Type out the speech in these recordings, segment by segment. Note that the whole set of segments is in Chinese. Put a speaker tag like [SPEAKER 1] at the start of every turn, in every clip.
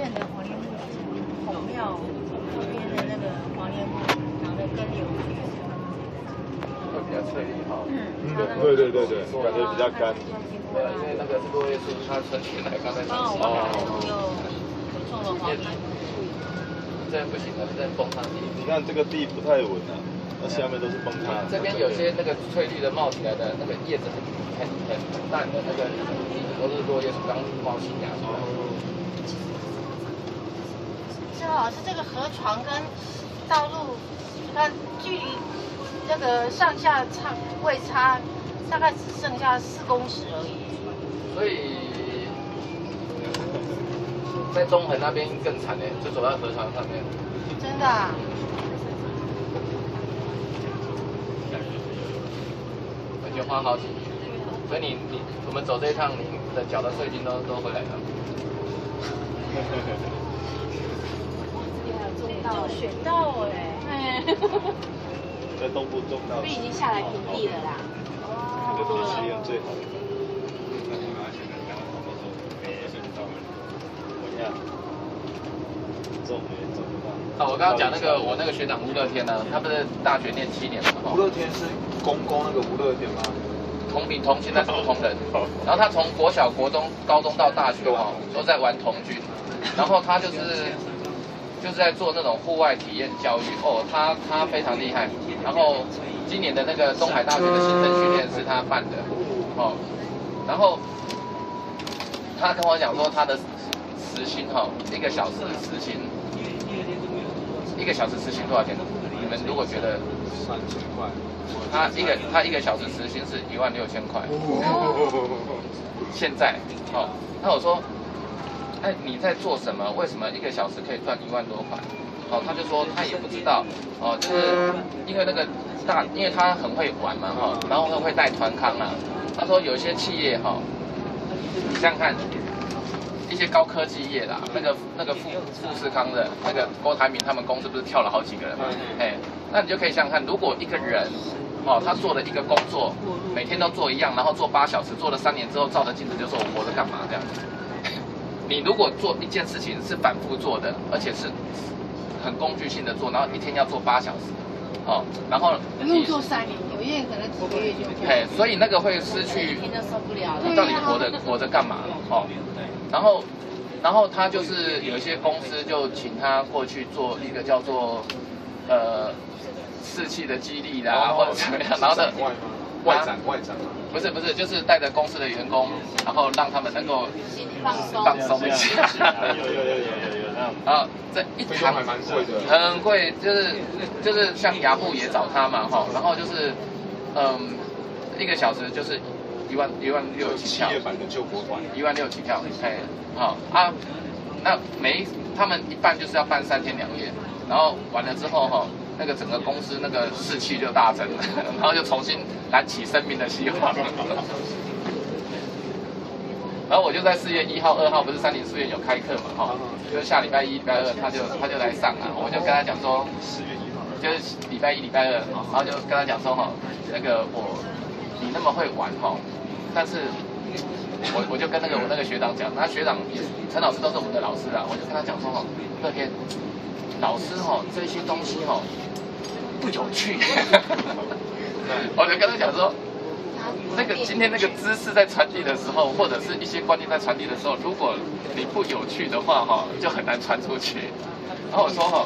[SPEAKER 1] 现的黄连木孔庙旁边的那个黄连木长得跟柳树一样。
[SPEAKER 2] 会比较翠绿哈。
[SPEAKER 1] 嗯，
[SPEAKER 3] 对对对对，感觉比较干。
[SPEAKER 2] 对，因为那个落叶树，它春天来刚才
[SPEAKER 1] 刚好
[SPEAKER 2] 长
[SPEAKER 1] 我们来的
[SPEAKER 2] 哦
[SPEAKER 1] 时候又种了黄连木。
[SPEAKER 2] 这样不行的，这崩上去。
[SPEAKER 3] 你看这个地不太稳啊，那下面都是崩塌。
[SPEAKER 2] 这边有些那个翠绿的冒起来的那个叶子很很很淡的那个，都是落叶树刚冒新芽出来。
[SPEAKER 1] 郑老师，这个河床跟道路，你看距离这个上下差位差，大概只剩下四公尺而已。
[SPEAKER 2] 所以在中横那边更惨呢，就走到河床上面。
[SPEAKER 1] 真的、啊？
[SPEAKER 2] 而且花好几年，所以你你我们走这一趟，你的脚的税金都都回来了。
[SPEAKER 1] 有雪道哎。
[SPEAKER 3] 在东部中到。
[SPEAKER 4] 这边已经下来平地了啦。
[SPEAKER 3] 这个地实验最好的。怎么样？种没种不到。
[SPEAKER 2] 啊，我刚刚讲那个我那个学长吴乐天呢，他不是大学念七年吗，
[SPEAKER 3] 吴乐天是公公那个吴乐天吗？
[SPEAKER 2] 同名同姓，但是不同人。然后他从国小、国中、高中到大学哦，都在玩同居。然后他就是就是在做那种户外体验教育哦，他他非常厉害。然后今年的那个东海大学的行政训练是他办的哦。然后他跟我讲说他的时薪哈、一个小时时薪，一个小时时薪多少钱？你们如果觉得
[SPEAKER 3] 三千块。
[SPEAKER 2] 他一个他一个小时时薪是一万六千块，现在哦，那我说，哎你在做什么？为什么一个小时可以赚一万多块？哦，他就说他也不知道，哦，就是因为那个大，因为他很会玩嘛哈、然后会带团康啊。他说有些企业哈、你想想看，一些高科技业啦，那个那个富富士康的那个郭台铭他们公司不是跳了好几个人嘛？哎，那你就可以想想看，如果一个人，哦，他做了一个工作，每天都做一样，然后做八小时，做了三年之后，照着镜子就说我活着干嘛这样。你如果做一件事情是反复做的，而且是很工具性的做，然后一天要做八小时，哦，然后
[SPEAKER 1] 不用做三年，有些人可能几个月就。
[SPEAKER 2] 哎，所以那个会失去
[SPEAKER 4] 一天受不了了。
[SPEAKER 2] 你到底活着活着干嘛？哦，然后，然后他就是有一些公司就请他过去做一个叫做呃士气的激励啦，或者怎么样，然后的
[SPEAKER 3] 外展外展吗？
[SPEAKER 2] 不是不是，就是带着公司的员工，然后让他们能够
[SPEAKER 4] 放松。
[SPEAKER 2] 放松一下。
[SPEAKER 3] 有有有有有有那样。
[SPEAKER 2] 啊，这一堂
[SPEAKER 3] 还蛮贵的。
[SPEAKER 2] 很贵，就是就是像雅布也找他嘛哈，然后就是嗯一个小时就是一万一万六起跳。
[SPEAKER 3] 企业版的救国团。
[SPEAKER 2] 一万六起跳，哎，好、啊，那每一他们一办就是要办三天两夜，然后完了之后哈、那个整个公司那个士气就大增了，然后就重新燃起生命的希望。然后我就在四月一号、二号，不是三林书院有开课嘛，哈、就是下礼拜一、礼拜二，他就他就来上啊，我就跟他讲说，
[SPEAKER 3] 四月一号。
[SPEAKER 2] 就是礼拜一、礼拜二，然后就跟他讲说哈，那个我你那么会玩哈，但是我我就跟那个我那个学长讲，那学长也陈老师都是我们的老师啊，我就跟他讲说哈，乐天老师哈这些东西哈不有趣，我就跟他讲说。那个今天那个知识在传递的时候，或者是一些观念在传递的时候，如果你不有趣的话，哈，就很难传出去。然后我说哈，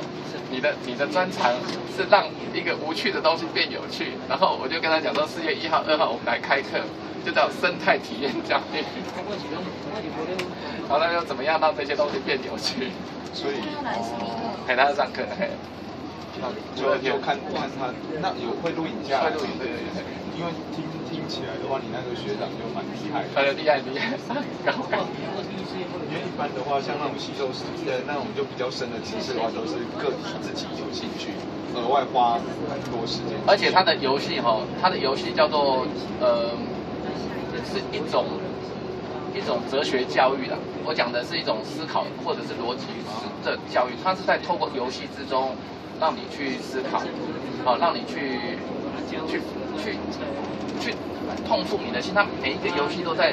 [SPEAKER 2] 你的你的专长是让一个无趣的东西变有趣。然后我就跟他讲说，四月一号、二号我们来开课，就叫生态体验教育。然后他说怎么样让这些东西变有趣？
[SPEAKER 3] 所以
[SPEAKER 2] 陪他上课，嘿
[SPEAKER 3] 就就看看他那有会录影下来。
[SPEAKER 2] 录影对对对
[SPEAKER 3] 因为听听起来的话，你那个学长就蛮厉害的。
[SPEAKER 2] 厉害厉害，高高。
[SPEAKER 3] 因为一般的话，像那种吸收式的那种就比较深的知识的话，都是个体自己有兴趣，额外花很多时间。
[SPEAKER 2] 而且他的游戏哈，他的游戏叫做呃，是一种一种哲学教育啦。我讲的是一种思考或者是逻辑的教育，它是在透过游戏之中让你去思考，好、让你去去去去痛触你的心，它每一个游戏都在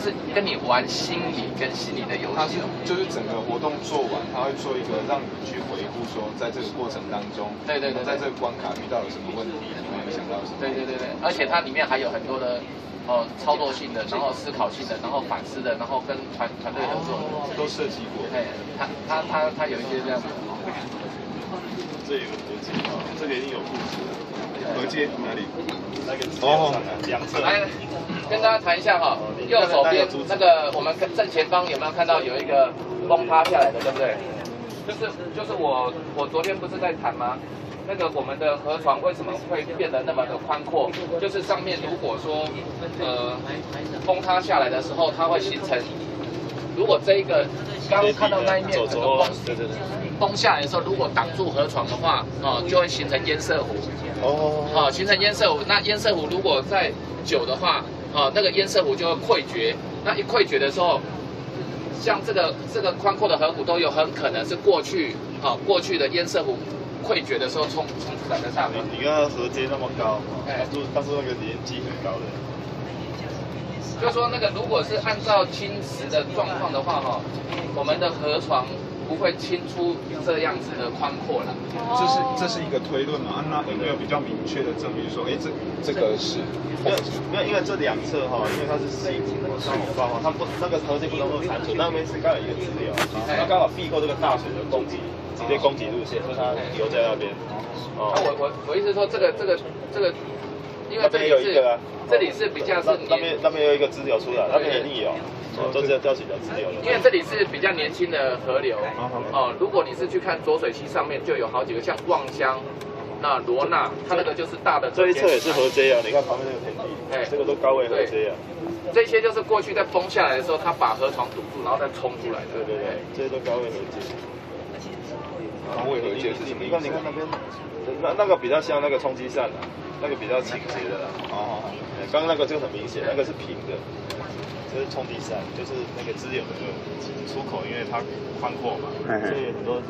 [SPEAKER 2] 是跟你玩心理跟心理的游
[SPEAKER 3] 它是。就是整个活动做完，他会做一个让你去回顾，说在这个过程当中，
[SPEAKER 2] 对对对对
[SPEAKER 3] 在这个关卡遇到了什么问题，你会影响到什么？
[SPEAKER 2] 对对对对，而且它里面还有很多的哦操作性的，然后思考性的，然后反思的，然后跟团团队合作的。
[SPEAKER 3] 都设计过。
[SPEAKER 2] 对，他他他他有一些这样子。
[SPEAKER 5] 这有个合集啊，这个一定有故事的。
[SPEAKER 3] 河街哪里？
[SPEAKER 5] 那个资料上啊，两侧。
[SPEAKER 2] 来跟大家谈一下哈，右手边那个我们正前方有没有看到有一个崩塌下来的，对不对？就是就是我我昨天不是在谈吗？那个我们的河床为什么会变得那么的宽阔？就是上面如果说呃崩塌下来的时候，它会形成，如果这一个刚刚看到那一面整个崩
[SPEAKER 5] 对对对。
[SPEAKER 2] 崩下来的时候，如果挡住河床的话，哦，就会形成堰塞湖。
[SPEAKER 5] 哦。
[SPEAKER 2] 好、形成堰塞湖。那堰塞湖如果再久的话，哦，那个堰塞湖就会溃决。那一溃决的时候，像这个这个宽阔的河谷都有很可能是过去，哦、过去的堰塞湖溃决的时候冲冲出来的上面。
[SPEAKER 5] 你看它河阶那么高，
[SPEAKER 2] 哎
[SPEAKER 5] 当初当初那个年纪很高的。
[SPEAKER 2] 就说那个如果是按照侵蚀的状况的话，哈、我们的河床不会清出这样子的宽阔了。
[SPEAKER 3] 这是这是一个推论嘛？啊那有没有比较明确的证明说，哎，这这个是
[SPEAKER 5] 没有没有，因为这两侧哈，因为它是溪谷或山洪爆发，它不那个河阶不能够残存，那边是刚好一个支流，它刚好避过这个大水的攻击，直接攻击路线，所以它留在那边。哦
[SPEAKER 2] 那我我我意思说，这个这个这个，因为这里是
[SPEAKER 5] 那边有一个啊
[SPEAKER 2] 这里是比较是
[SPEAKER 5] 那那边那边有一个支流出来，那边也逆有，哦，都是要吊起的支流。
[SPEAKER 2] 因为这里是比较年轻的河流哦。如果你是去看浊水溪上面，就有好几个像望乡、那罗纳，它那个就是大的
[SPEAKER 5] 这一侧也是河阶啊，你看旁边那个田地，
[SPEAKER 2] 哎
[SPEAKER 5] 这个都高位河阶啊。
[SPEAKER 2] 这些就是过去在崩下来的时候，它把河床堵住，然后再冲出来的。
[SPEAKER 5] 对对对，这些都高位河阶。
[SPEAKER 3] 高位河街是什么
[SPEAKER 5] 你看，
[SPEAKER 3] 意思
[SPEAKER 5] 你？看那边，那那个比较像那个冲击扇啊，那个比较倾斜的啦。
[SPEAKER 3] 哦，
[SPEAKER 5] 刚刚那个就很明显，那个是平的，这是冲击扇，就是那个支流的出口，因为它宽阔嘛，所以很多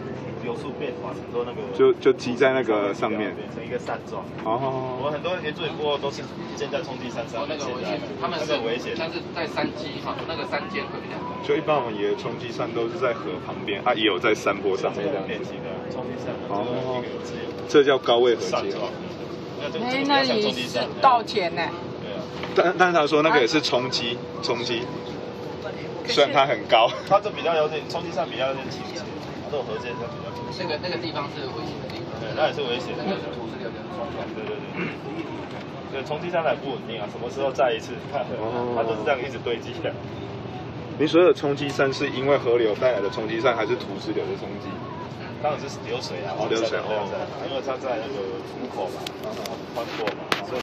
[SPEAKER 5] 流速变化，很多那个
[SPEAKER 3] 就就积在那个上面
[SPEAKER 5] 变成一个扇状。
[SPEAKER 3] 哦
[SPEAKER 5] 我很多原住民部落都是建在冲击扇上
[SPEAKER 2] 哦，那
[SPEAKER 5] 面，
[SPEAKER 2] 个危险，他们是
[SPEAKER 5] 那个危险。
[SPEAKER 2] 但是在山基哈，那个山间会比较好。
[SPEAKER 3] 就一般我们野的冲击扇都是在河旁边，啊，也有在山坡上面这样。
[SPEAKER 5] 练习的冲击扇，
[SPEAKER 3] 哦
[SPEAKER 5] 这
[SPEAKER 3] 叫高位河阶。
[SPEAKER 6] 哎那你是
[SPEAKER 5] 冲击扇。
[SPEAKER 6] 道歉呢？
[SPEAKER 5] 对啊。
[SPEAKER 3] 但但是他说那个也是冲击，冲击，虽然它很高。
[SPEAKER 5] 它这比较有点冲击上比较有点倾斜，它这种河阶它比较倾斜，
[SPEAKER 2] 那个那个地方是危险的地方，
[SPEAKER 5] 对，那也是危险的
[SPEAKER 2] 那。个土石流的冲撞。
[SPEAKER 5] 对对对。对，冲击扇它也不稳定啊，什么时候再一次？它它都是这样一直堆积的。
[SPEAKER 3] 你所有的冲击山是因为河流带来的冲击山，还是土石流的冲击？
[SPEAKER 5] 当然是流水啊，
[SPEAKER 3] 哦流水
[SPEAKER 5] 流水，因为它在那个浦口嘛，宽阔嘛。